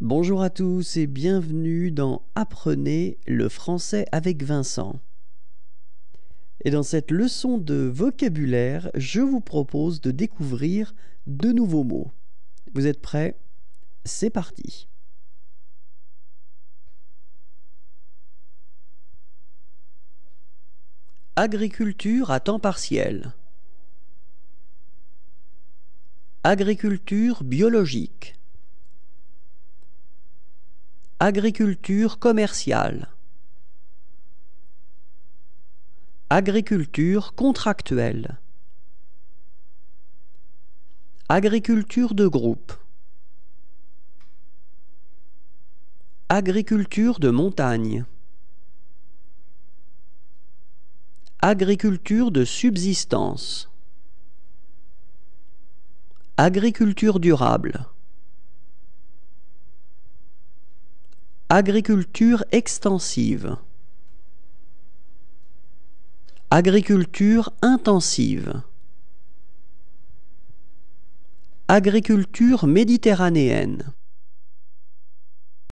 Bonjour à tous et bienvenue dans Apprenez le français avec Vincent. Et dans cette leçon de vocabulaire, je vous propose de découvrir de nouveaux mots. Vous êtes prêts? C'est parti. Agriculture à temps partiel. Agriculture biologique. Agriculture commerciale. Agriculture contractuelle. Agriculture de groupe. Agriculture de montagne. Agriculture de subsistance. Agriculture durable. Agriculture extensive. Agriculture intensive. Agriculture méditerranéenne.